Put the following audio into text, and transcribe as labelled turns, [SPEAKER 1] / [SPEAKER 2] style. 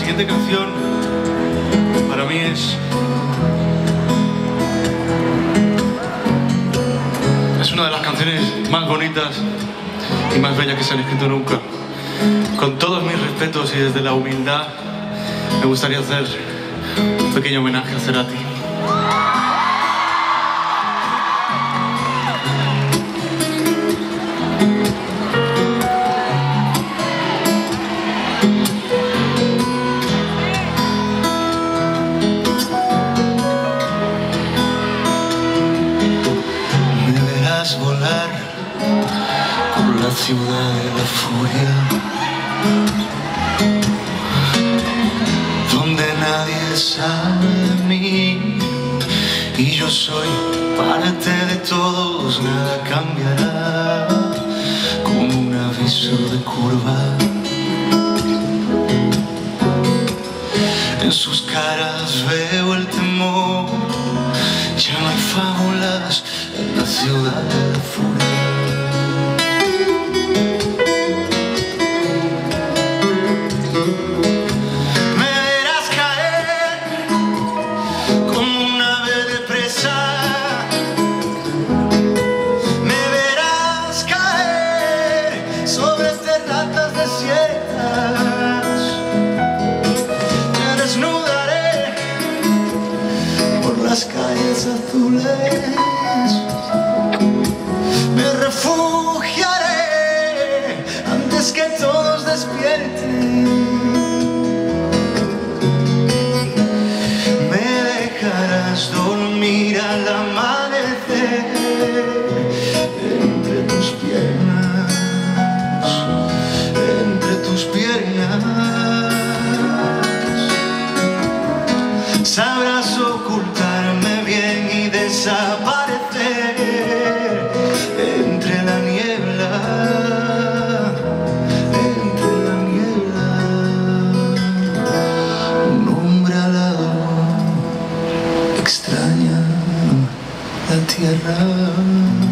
[SPEAKER 1] siguiente canción para mí es... Es una de las canciones más bonitas y más bellas que se han escrito nunca. Con todos mis respetos y desde la humildad, me gustaría hacer un pequeño homenaje a Cerati. Verás volar por la ciudad de la furia, donde nadie sabe de mí y yo soy parte de todos, nada cambiará como un aviso de curva. En sus caras veo el temor, ya no hay fábulas ciudad de furia. Me verás caer como un ave de presa. Me verás caer sobre estas ratas desiertas. Te desnudaré por las calles azules. Desaparecer entre la niebla, entre la niebla. Un hombre alado extraña la tierra.